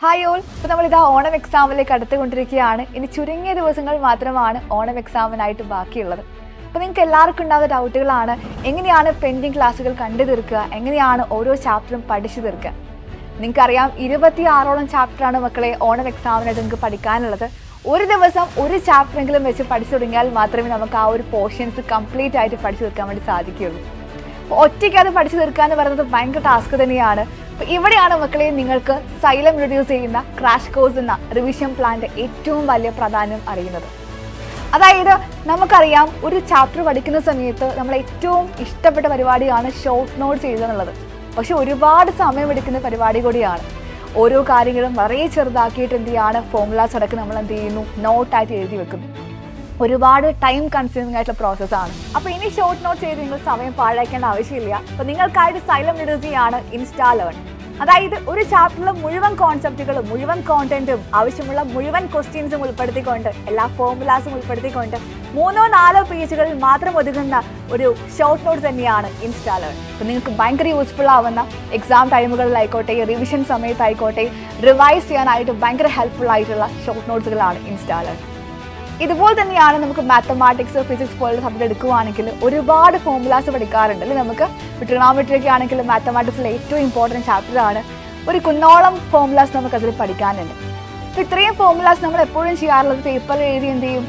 Hi all. ഇപ്പോൾ നമ്മളിതാ ഓണം എക്സാമിലേക്ക് അടുത്തുകൊണ്ടിരിക്കുകയാണ്. ഇനി ചുരുങ്ങിയ ദിവസങ്ങൾ മാത്രമാണ് ഓണം എക്സാമിനായിട്ട് ബാക്കിയുള്ളത്. അപ്പോൾ നിങ്ങൾക്ക് എല്ലാവർക്കും ഉണ്ടാകുന്ന ഡൗട്ടുകളാണ് എങ്ങനെയാണ് പെൻഡിങ് ക്ലാസ്സുകൾ കണ്ടു തീർക്കുക? എങ്ങനെയാണ് ഓരോ ചാപ്റ്ററും പഠിച്ചു തീർക്കുക? നിങ്ങൾക്കറിയാം ഇരുപത്തി ആറോളം ചാപ്റ്ററാണ് മക്കളെ ഓണം എക്സാമിനായിട്ട് നിങ്ങൾക്ക് പഠിക്കാനുള്ളത്. ഒരു ദിവസം ഒരു ചാപ്റ്ററെങ്കിലും വെച്ച് പഠിച്ചു തുടങ്ങിയാൽ മാത്രമേ നമുക്ക് ആ ഒരു പോർഷൻസ് കംപ്ലീറ്റ് ആയിട്ട് പഠിച്ചു തീർക്കാൻ വേണ്ടി സാധിക്കുകയുള്ളൂ. ഒറ്റയ്ക്ക് അത് പഠിച്ചു തീർക്കുക എന്ന് പറയുന്നത് ഭയങ്കര ടാസ്ക് തന്നെയാണ്. ഇവിടെയാണ് മക്കളെ നിങ്ങൾക്ക് സൈലം റിഡ്യൂസ് ചെയ്യുന്ന ക്രാഷ് കോഴ്സ് എന്ന റിവിഷൻ പ്ലാന്റെ ഏറ്റവും വലിയ പ്രാധാന്യം അറിയുന്നത്. അതായത് നമുക്കറിയാം ഒരു ചാപ്റ്റർ പഠിക്കുന്ന സമയത്ത് നമ്മൾ ഏറ്റവും ഇഷ്ടപ്പെട്ട പരിപാടിയാണ് ഷോർട്ട് നോട്ട്സ് ചെയ്യുക എന്നുള്ളത്. പക്ഷെ ഒരുപാട് സമയമെടുക്കുന്ന പരിപാടി കൂടിയാണ്. ഓരോ കാര്യങ്ങളും വളരെ ചെറുതാക്കിയിട്ട് എന്ത് ചെയ്യാണ്? ഫോമുലാസ് അടക്കം നമ്മൾ എന്ത് ചെയ്യുന്നു? നോട്ടായിട്ട് എഴുതി വെക്കുന്നു. ഒരുപാട് ടൈം കൺസ്യൂമിംഗ് ആയിട്ടുള്ള പ്രോസസ്സാണ് അപ്പോൾ ഇനി ഷോർട്ട് നോട്ട് ചെയ്ത് നിങ്ങൾ സമയം പാഴാക്കേണ്ട ആവശ്യമില്ല. അപ്പോൾ നിങ്ങൾക്കായിട്ട് സൈലം ലിഡേഴ്സിയാണ് ഇൻസ്റ്റാ ലേൺ അതായത് ഒരു ചാപ്റ്ററിലെ മുഴുവൻ കോൺസെപ്റ്റുകളും മുഴുവൻ കോണ്ടന്റും ആവശ്യമുള്ള മുഴുവൻ ക്വസ്റ്റ്യൻസും ഉൾപ്പെടുത്തിക്കൊണ്ട് എല്ലാ ഫോർമുലാസും ഉൾപ്പെടുത്തിക്കൊണ്ട് മൂന്നോ നാലോ പേജുകളിൽ മാത്രം ഒതുങ്ങുന്ന ഒരു ഷോർട്ട് നോട്ട് തന്നെയാണ് ഇൻസ്റ്റാ ലേൺ അപ്പോൾ നിങ്ങൾക്ക് ഭയങ്കര യൂസ്ഫുൾ ആവുന്ന എക്സാം ടൈമുകളിലായിക്കോട്ടെ റിവിഷൻ സമയത്തായിക്കോട്ടെ റിവൈസ് ചെയ്യാനായിട്ട് ഭയങ്കര ഹെൽപ്ഫുൾ ആയിട്ടുള്ള ഷോർട്ട് നോട്ട്സുകളാണ് ഇൻസ്റ്റാ ലേൺ ഇതുപോലെ തന്നെയാണ് നമുക്ക് മാത്തമാറ്റിക്സ് ഫിസിക്സ് പോലുള്ള സബ്ജക്ട് എടുക്കുവാണെങ്കിൽ ഒരുപാട് ഫോമുലാസ് പഠിക്കാറുണ്ട് അല്ലെങ്കിൽ നമുക്ക്? ട്രിഗണോമെട്രി ആണെങ്കിൽ മാത്തമാറ്റിക്സിലെ ഏറ്റവും ഇമ്പോർട്ടന്റ് ചാപ്റ്റർ ആണ്. ഒരു കുന്നോളം ഫോമുലാസ് നമുക്ക് അതിൽ പഠിക്കാനുണ്ട്. അപ്പോൾ ഇത്രയും ഫോമുലാസ് നമ്മൾ എപ്പോഴും ചെയ്യാറുള്ളത് പേപ്പറിൽ എഴുതി എന്ത് ചെയ്യും?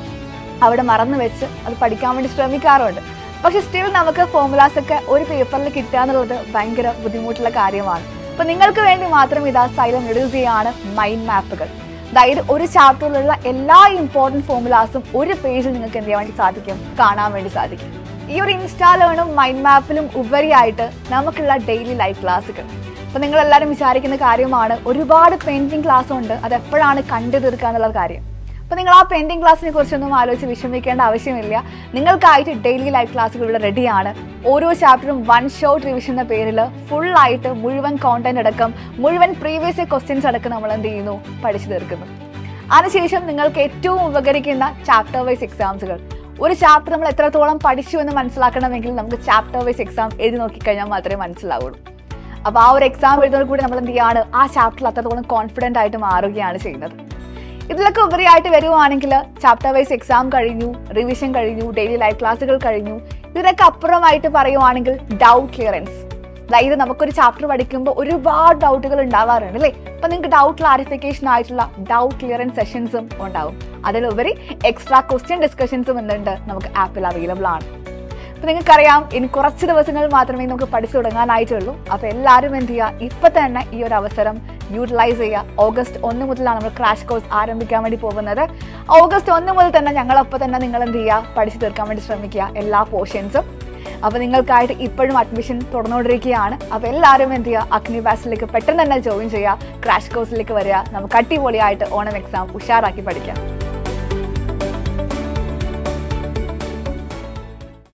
അവിടെ മറന്നു വെച്ച് അത് പഠിക്കാൻ വേണ്ടി ശ്രമിക്കാറുണ്ട്. പക്ഷേ സ്റ്റിൽ നമുക്ക് ഫോമുലാസ് ഒക്കെ ഒരു പേപ്പറിൽ കിട്ടുക എന്നുള്ളത് ഭയങ്കര ബുദ്ധിമുട്ടുള്ള കാര്യമാണ്. അപ്പോൾ നിങ്ങൾക്ക് വേണ്ടി മാത്രം ഇതാ സൈലം റിഡ്യൂസ് മൈൻഡ് മാപ്പുകൾ അതായത് ഒരു ചാപ്റ്ററിലുള്ള എല്ലാ ഇമ്പോർട്ടന്റ് ഫോമുലാസും ഒരു പേജിൽ നിങ്ങൾക്ക് എന്ത് ചെയ്യാൻ വേണ്ടി സാധിക്കും? കാണാൻ വേണ്ടി സാധിക്കും. ഈ ഒരു ഇൻസ്റ്റാ ലേണും മൈൻഡ് മാപ്പിലും ഉപരിയായിട്ട് നമുക്കുള്ള ഡെയിലി ലൈഫ് ക്ലാസ്സുകൾ അപ്പോൾ നിങ്ങൾ എല്ലാവരും വിചാരിക്കുന്ന കാര്യമാണ് ഒരുപാട് പെയിന്റിങ് ക്ലാസ് ഉണ്ട്. അത് എപ്പോഴാണ് കണ്ടു തീർക്കുക എന്നുള്ള കാര്യം. അപ്പോൾ നിങ്ങൾ ആ പെൻഡിങ് ക്ലാസ്സിനെ കുറിച്ചൊന്നും ആലോചിച്ച് വിഷമിക്കേണ്ട ആവശ്യമില്ല. നിങ്ങൾക്കായിട്ട് ഡെയിലി ലൈഫ് ക്ലാസ്സുകൾ ഇവിടെ റെഡിയാണ് ഓരോ ചാപ്റ്ററും വൺ ഷോട്ട് റിവിഷൻ എന്ന പേരിൽ ഫുള്ളായിട്ട് മുഴുവൻ കോണ്ടന്റ് അടക്കം മുഴുവൻ പ്രീവിയസ് ക്വസ്റ്റ്യൻസ് അടക്കം നമ്മൾ എന്ത് ചെയ്യുന്നു? പഠിച്ചു തീർക്കുന്നു. അതിനുശേഷം നിങ്ങൾക്ക് ഏറ്റവും ഉപകരിക്കുന്ന ചാപ്റ്റർ വൈസ് എക്സാംസുകൾ ഒരു ചാപ്റ്റർ നമ്മൾ എത്രത്തോളം പഠിച്ചു എന്ന് മനസ്സിലാക്കണമെങ്കിൽ നമുക്ക് ചാപ്റ്റർ വൈസ് എക്സാം എഴുതി നോക്കിക്കഴിഞ്ഞാൽ മാത്രമേ മനസ്സിലാവുള്ളൂ. അപ്പോൾ ആ ഒരു എക്സാം എഴുതുന്നത് കൂടി നമ്മൾ എന്ത് ചെയ്യാണ്? ആ ചാപ്റ്ററിൽ അത്രത്തോളം കോൺഫിഡന്റ് ആയിട്ട് മാറുകയാണ് ചെയ്യുന്നത്. ഇതിലൊക്കെ ഉപരിയായിട്ട് വരുവാണെങ്കിൽ ചാപ്റ്റർ വൈസ് എക്സാം കഴിഞ്ഞു റിവിഷൻ കഴിഞ്ഞു ഡെയിലി ലൈഫ് ക്ലാസ്സുകൾ കഴിഞ്ഞു. ഇതിനൊക്കെ അപ്പുറമായിട്ട് പറയുവാണെങ്കിൽ ഡൗട്ട് ക്ലിയറൻസ് അതായത് നമുക്കൊരു ചാപ്റ്റർ പഠിക്കുമ്പോൾ ഒരുപാട് ഡൗട്ടുകൾ ഉണ്ടാവാറുണ്ട് അല്ലേ? അപ്പൊ നിങ്ങൾക്ക് ഡൗട്ട് ക്ലാരിഫിക്കേഷൻ ആയിട്ടുള്ള ഡൗട്ട് ക്ലിയറൻസ് സെഷൻസും ഉണ്ടാവും. അതിലുപരി എക്സ്ട്രാ ക്വസ്റ്റ്യൻ ഡിസ്കഷൻസും എന്തുണ്ട് നമുക്ക് ആപ്പിൽ അവൈലബിൾ ആണ്. അപ്പൊ നിങ്ങൾക്കറിയാം ഇനി കുറച്ച് ദിവസങ്ങൾ മാത്രമേ നമുക്ക് പഠിച്ചു തുടങ്ങാനായിട്ടുള്ളൂ. അപ്പൊ എല്ലാവരും എന്ത് ചെയ്യുക? ഇപ്പൊ തന്നെ ഈ ഒരു അവസരം യൂട്ടിലൈസ് ചെയ്യുക. ഓഗസ്റ്റ് ഒന്ന് മുതലാണ് നമ്മൾ ക്രാഷ് കോഴ്സ് ആരംഭിക്കാൻ വേണ്ടി പോകുന്നത്. ഓഗസ്റ്റ് ഒന്ന് മുതൽ തന്നെ ഞങ്ങളൊപ്പം തന്നെ നിങ്ങൾ എന്ത് ചെയ്യുക? പഠിച്ചു തീർക്കാൻ വേണ്ടി ശ്രമിക്കുക. എല്ലാ പോർഷൻസും അപ്പോൾ നിങ്ങൾക്കായിട്ട് ഇപ്പോഴും അഡ്മിഷൻ തുറന്നുകൊണ്ടിരിക്കുകയാണ് അപ്പോൾ എല്ലാവരും എന്ത് ചെയ്യുക? അഗ്നി ബാസിലേക്ക് പെട്ടെന്ന് തന്നെ ജോയിൻ ചെയ്യുക. ക്രാഷ് കോഴ്സിലേക്ക് വരിക. നമുക്ക് അടിപൊളിയായിട്ട് ഓണം എക്സാം ഉഷാറാക്കി പഠിക്കാം.